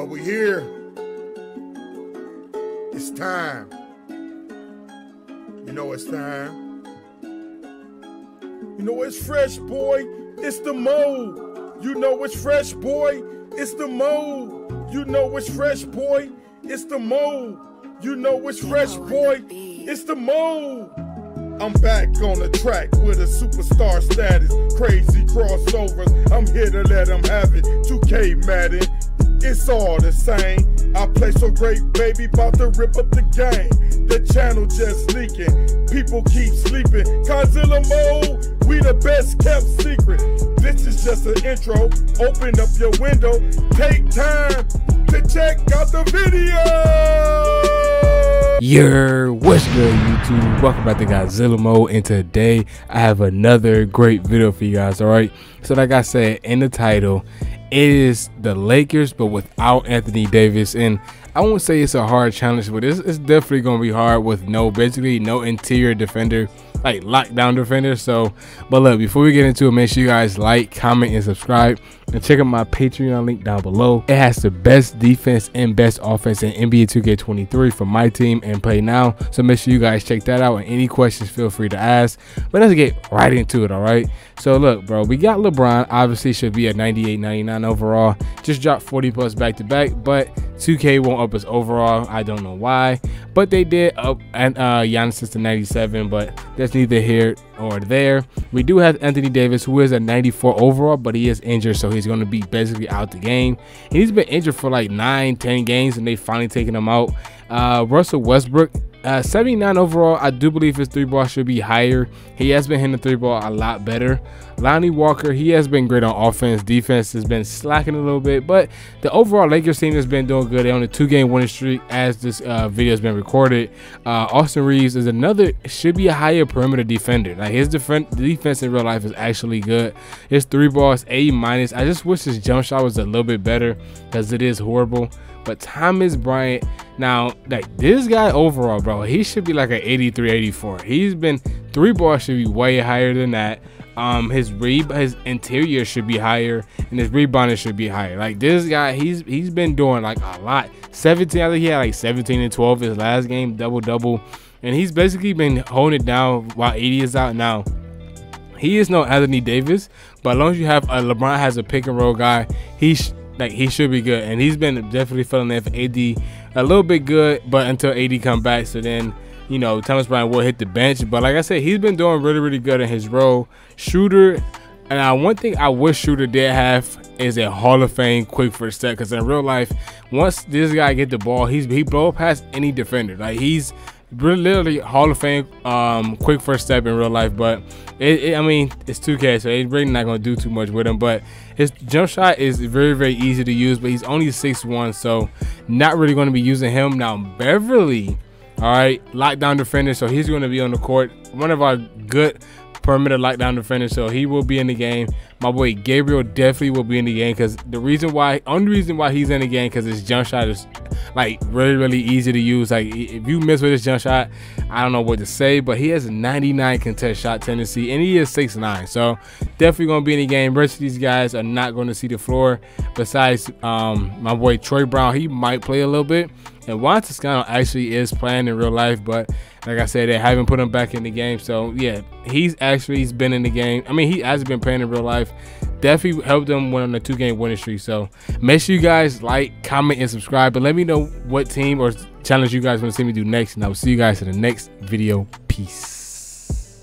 But we're here. It's time. You know it's time. You know it's fresh, boy. It's the mo. You know it's fresh, boy. It's the mo. You know it's fresh, boy. It's the mo. You know it's fresh, boy. It's the mo. I'm back on the track with a superstar status. Crazy crossovers. I'm here to let them have it. 2K Madden. It's all the same. I play so great, baby, about to rip up the game. The channel just leaking. People keep sleeping. Godzilla mode, we the best kept secret. This is just an intro. Open up your window. Take time to check out the video. Yer, what's good YouTube? Welcome back to Godzilla Mode and today I have another great video for you guys, alright? So like I said in the title, it is the Lakers but without Anthony Davis. And I won't say it's a hard challenge, but it's, it's definitely going to be hard with no, basically no interior defender like lockdown defender. So, but look, before we get into it, make sure you guys like, comment, and subscribe. And check out my Patreon link down below. It has the best defense and best offense in NBA 2K23 for my team and play now. So make sure you guys check that out. And any questions, feel free to ask. But let's get right into it, all right? So look, bro, we got LeBron. Obviously, should be at 98, 99 overall. Just dropped 40 plus back to back, but 2K won't up his overall. I don't know why, but they did up and uh, Giannis to 97, but that's neither here or there. We do have Anthony Davis, who is at 94 overall, but he is injured, so he's going to be basically out the game. And he's been injured for like nine, 10 games, and they finally taken him out. Uh, Russell Westbrook uh, 79 overall, I do believe his three ball should be higher. He has been hitting the three ball a lot better. Lonnie Walker, he has been great on offense. Defense has been slacking a little bit, but the overall Lakers team has been doing good. They're on a two game winning streak as this uh, video has been recorded. Uh, Austin Reaves is another, should be a higher perimeter defender. Like his defense, defense in real life is actually good. His three balls, A minus. I just wish his jump shot was a little bit better because it is horrible. But Thomas Bryant, now like this guy overall, bro, he should be like an 83, 84. He's been three balls should be way higher than that. Um, his re his interior should be higher, and his rebounding should be higher. Like this guy, he's he's been doing like a lot. 17, I think he had like 17 and 12 his last game, double double, and he's basically been holding it down while AD is out now. He is no Anthony Davis, but as long as you have a LeBron has a pick and roll guy, he's like he should be good, and he's been definitely filling in for AD a little bit good, but until AD come back, so then you know Thomas Bryant will hit the bench. But like I said, he's been doing really really good in his role. Schröder, and uh, one thing I wish Schröder did have is a Hall of Fame quick first step, because in real life, once this guy get the ball, he's he blow past any defender. Like he's literally Hall of Fame um, quick first step in real life, but it, it, I mean it's 2K, so it's really not gonna do too much with him. But his jump shot is very very easy to use, but he's only 6'1", so not really gonna be using him now. Beverley, all right, lockdown defender, so he's gonna be on the court. One of our good perimeter lockdown defender, so he will be in the game. My boy Gabriel definitely will be in the game because the reason why, only reason why he's in the game because his jump shot is like really really easy to use. Like if you miss with his jump shot, I don't know what to say, but he has a 99 contest shot tendency and he is 6'9", so definitely gonna be in the game. Rest of these guys are not going to see the floor. Besides, um, my boy Troy Brown, he might play a little bit. And Juan Toscano actually is playing in real life, but like I said, they haven't put him back in the game. So yeah, he's actually he's been in the game. I mean, he hasn't been playing in real life. Definitely helped them win on the two-game winning streak. So make sure you guys like, comment, and subscribe. But let me know what team or challenge you guys want to see me do next. And I will see you guys in the next video. Peace.